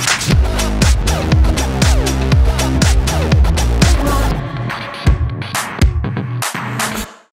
Bye.